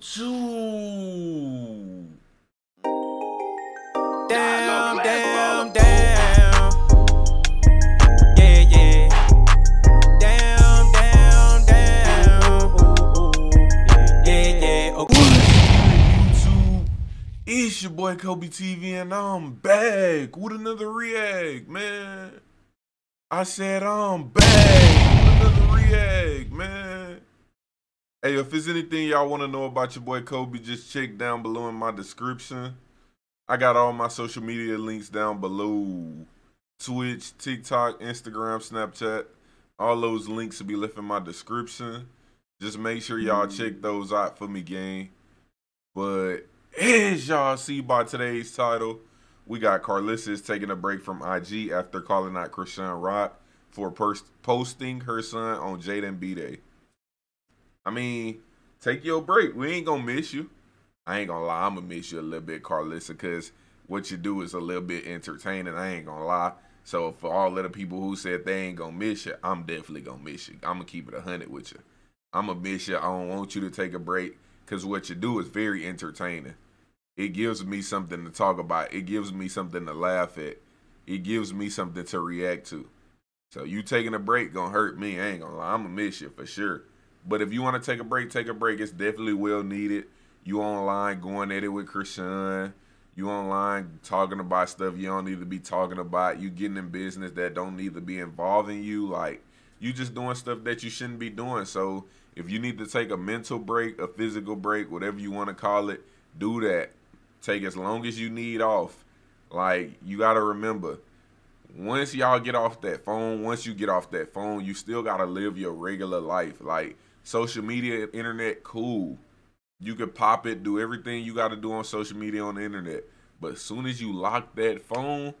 YouTube. Damn, damn, damn. Yeah, yeah. Damn, damn, damn. Yeah, yeah. Okay. YouTube. It's your boy Kobe TV, and I'm back with another react, man. I said I'm back with another react, man. Hey, if there's anything y'all want to know about your boy Kobe, just check down below in my description. I got all my social media links down below. Twitch, TikTok, Instagram, Snapchat. All those links will be left in my description. Just make sure y'all mm. check those out for me, gang. But as y'all see by today's title, we got Karlissa's taking a break from IG after calling out Chrisean Rock for posting her son on Jaidyn B Day. I mean, take your break. We ain't gonna miss you. I ain't gonna lie, I'm gonna miss you a little bit, Karlissa, because what you do is a little bit entertaining. I ain't gonna lie. So for all of the people who said they ain't gonna miss you, I'm definitely gonna miss you. I'm gonna keep it a hundred with you. I'm gonna miss you. I don't want you to take a break because what you do is very entertaining. It gives me something to talk about. It gives me something to laugh at. It gives me something to react to. So you taking a break gonna hurt me. I ain't gonna lie. I'm gonna miss you for sure. But if you want to take a break, take a break. It's definitely well needed. You online going at it with Chrisean. You online talking about stuff you don't need to be talking about. You getting in business that don't need to be involving you. Like you just doing stuff that you shouldn't be doing. So if you need to take a mental break, a physical break, whatever you want to call it, do that. Take as long as you need off. Like you gotta remember, once y'all get off that phone, once you get off that phone, you still gotta live your regular life. Like social media, and internet, cool. You could pop it, do everything you gotta do on social media on the internet. But as soon as you lock that phone,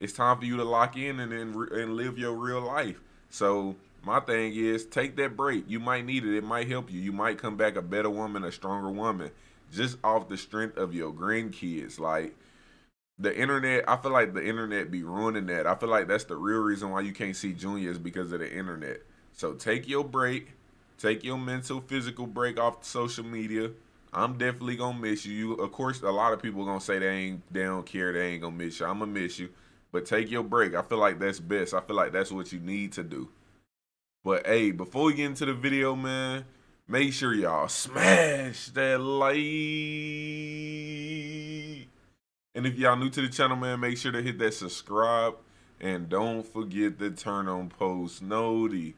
it's time for you to lock in and then re- and live your real life. So my thing is take that break. You might need it. It might help you. You might come back a better woman, a stronger woman, just off the strength of your grandkids. Like the internet, I feel like the internet be ruining that. I feel like that's the real reason why you can't see juniors because of the internet. So take your break, take your mental, physical break off social media. I'm definitely gonna miss you. You, of course, a lot of people gonna say they ain't, they don't care, they ain't gonna miss you. I'm gonna miss you, but take your break. I feel like that's best. I feel like that's what you need to do. But hey, before we get into the video, man, make sure y'all smash that like. And if y'all new to the channel, man, make sure to hit that subscribe and don't forget to turn on post noti.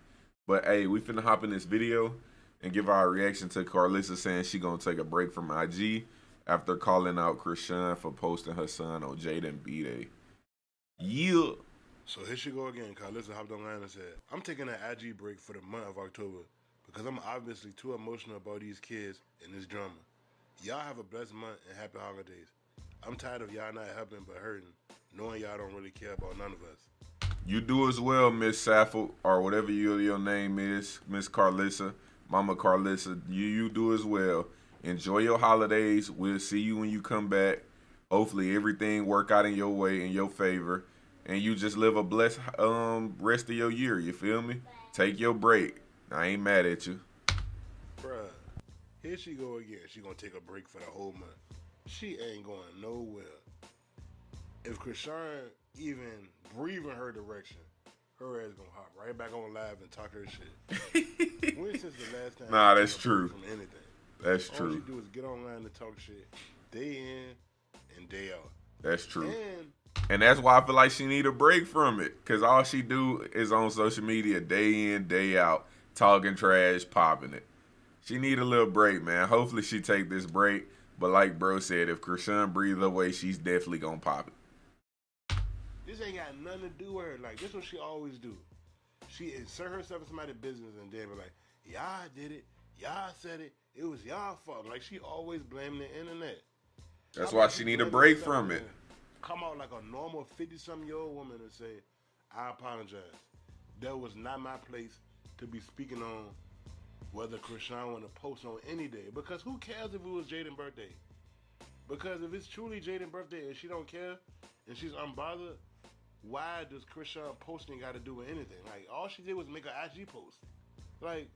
But hey, we finna hop in this video and give our reaction to Karlissa saying she gonna take a break from IG after calling out Chrisean for posting her son on Jaidyn B Day. Yeah. So here she go again. Karlissa hopped online and said, I'm taking an IG break for the month of October because I'm obviously too emotional about these kids and this drama. Y'all have a blessed month and happy holidays. I'm tired of y'all not helping but hurting, knowing y'all don't really care about none of us. You do as well, Miss Saffold, or whatever your your name is, Miss Karlissa, Mama Karlissa. You you do as well. Enjoy your holidays. We'll see you when you come back. Hopefully everything work out in your way in your favor, and you just live a blessed um rest of your year. You feel me? Take your break. I ain't mad at you. Bruh, here she go again. She gonna take a break for the whole month. She ain't going nowhere. If Chrisean even breathe in her direction, her ass gonna hop right back on live and talk her shit. when since the last time? Nah, that's true. From anything. That's All true. she do is get online and talk shit day in and day out. That's true. And And that's why I feel like she need a break from it. Cause all she do is on social media day in, day out, talking trash, popping it. She need a little break, man. Hopefully she take this break. But like bro said, if Chrisean breathe away, she's definitely gonna pop it. This ain't got nothing to do with her. Like this, is what she always do. She insert herself in somebody's business and then be like, "Y'all did it. Y'all said it. It was y'all fault." Like she always blaming the internet. That's why she need a break from it. Come out like a normal fifty-something-year-old woman and say, "I apologize. That was not my place to be speaking on whether Chrisean want to post on any day. Because who cares if it was Jaidyn's birthday? Because if it's truly Jaidyn's birthday and she don't care and she's unbothered, why does Chrisean posting got to do with anything? Like all she did was make an IG post. Like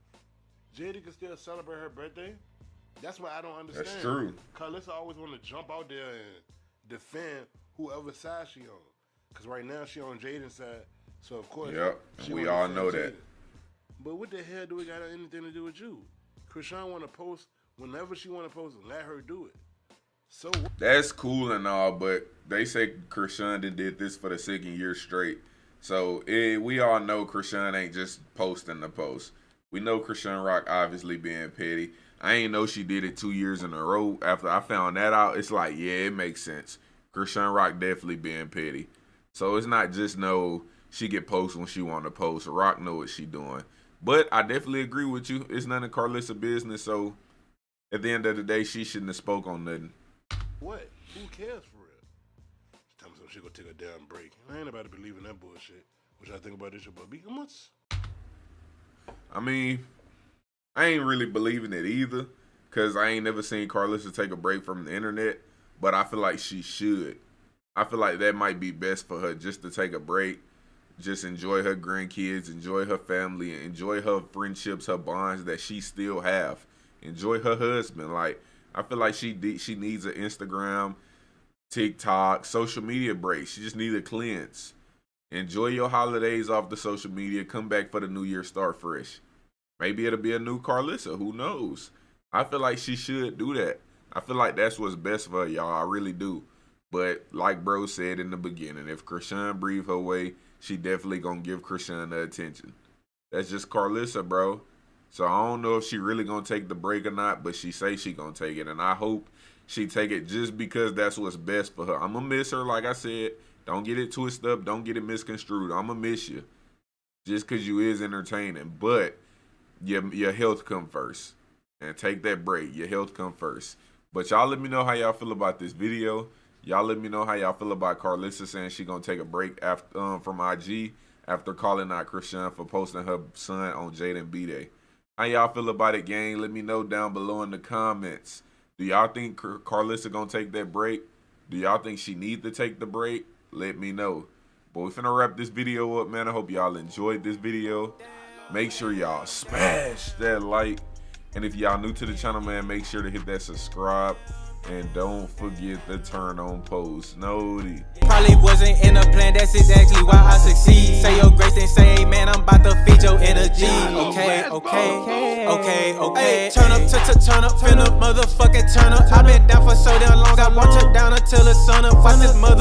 Jada can still celebrate her birthday, That's what I don't understand. That's true. Karlissa always want to jump out there and defend whoever side she on. Cause right now she on Jaidyn's side, so of course. Yep, she we all know that. But what the hell do we got anything to do with you? Chrisean want to post whenever she want to post. Let her do it. So? That's cool and all, but they say Chrisean did this for the second year straight. So eh, we all know Chrisean ain't just posting the post. We know Chrisean Rock obviously being petty. I ain't know she did it two years in a row. After I found that out, it's like, yeah, it makes sense. Chrisean Rock definitely being petty. So it's not just no she get post when she want to post. Rock know what she doing. But I definitely agree with you. It's none of Karlissa business. So at the end of the day, she shouldn't have spoke on nothing. What? Who cares for real? Tell me some She gonna take a damn break. I ain't about to believe in that bullshit. What y'all think about this? About Beacon Months? I mean, I ain't really believing it either, cause I ain't never seen Karlissa take a break from the internet. But I feel like she should. I feel like that might be best for her just to take a break, just enjoy her grandkids, enjoy her family, enjoy her friendships, her bonds that she still have. Enjoy her husband. Like I feel like she she needs an Instagram, TikTok, social media break. She just needs a cleanse. Enjoy your holidays off the social media. Come back for the new year, start fresh. Maybe it'll be a new Karlissa. Who knows? I feel like she should do that. I feel like that's what's best for y'all. I really do. But like bro said in the beginning, if Chrisean breathe her way, she definitely gonna give Chrisean the attention. That's just Karlissa, bro. So I don't know if she really gonna take the break or not, but she say she gonna take it, and I hope she take it just because that's what's best for her. I'm gonna miss her, like I said. Don't get it twisted up. Don't get it misconstrued. I'm gonna miss you, just cause you is entertaining. But your your health come first, and take that break. Your health come first. But y'all let me know how y'all feel about this video. Y'all let me know how y'all feel about Karlissa saying she gonna take a break after um, from IG after calling out Chrisean for posting her son on Jaidyn B Day. How y'all feel about it, gang? Let me know down below in the comments. Do y'all think Car- Karlissa gonna take that break? Do y'all think she need to take the break? Let me know. But we finna wrap this video up, man. I hope y'all enjoyed this video. Make sure y'all smash that like. And if y'all new to the channel, man, make sure to hit that subscribe. And don't forget to turn on post noti. Probably wasn't in a plan, that's exactly why I succeed. Say your grace and say, man, I'm about to feed your energy. Okay, okay, okay, okay. Turn up, t t turn up, turn up, motherfucking turn up. i been down for so damn long, I won't turn down until the sun up. Watch this mother.